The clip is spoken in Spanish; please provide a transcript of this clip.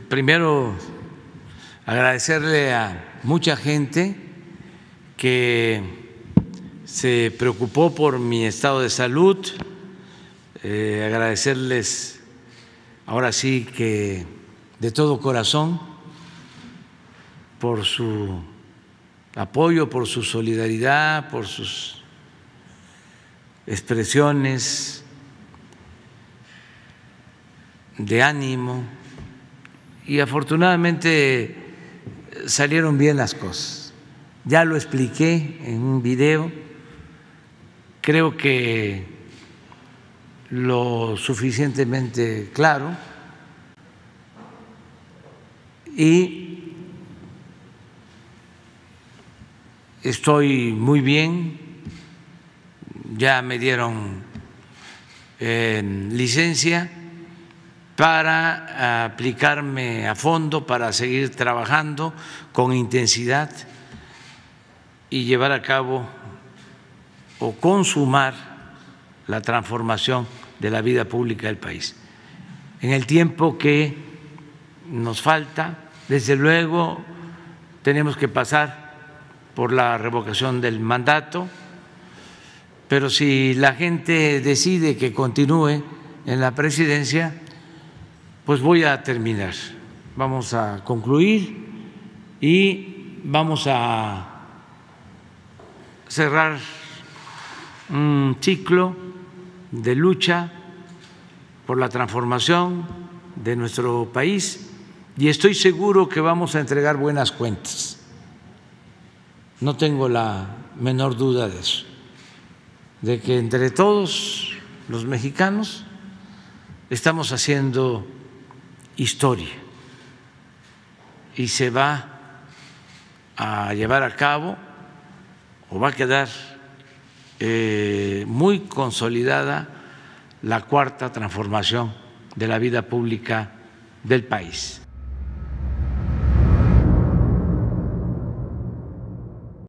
primero agradecerle a mucha gente que se preocupó por mi estado de salud, eh, agradecerles ahora sí que de todo corazón por su apoyo, por su solidaridad, por sus expresiones de ánimo y afortunadamente salieron bien las cosas. Ya lo expliqué en un video, creo que lo suficientemente claro. Y estoy muy bien, ya me dieron eh, licencia para aplicarme a fondo, para seguir trabajando con intensidad y llevar a cabo o consumar la transformación de la vida pública del país. En el tiempo que nos falta, desde luego, tenemos que pasar por la revocación del mandato, pero si la gente decide que continúe en la presidencia, pues voy a terminar. Vamos a concluir y vamos a cerrar un ciclo de lucha por la transformación de nuestro país y estoy seguro que vamos a entregar buenas cuentas. No tengo la menor duda de eso, de que entre todos los mexicanos estamos haciendo historia y se va a llevar a cabo o va a quedar eh, muy consolidada la cuarta transformación de la vida pública del país.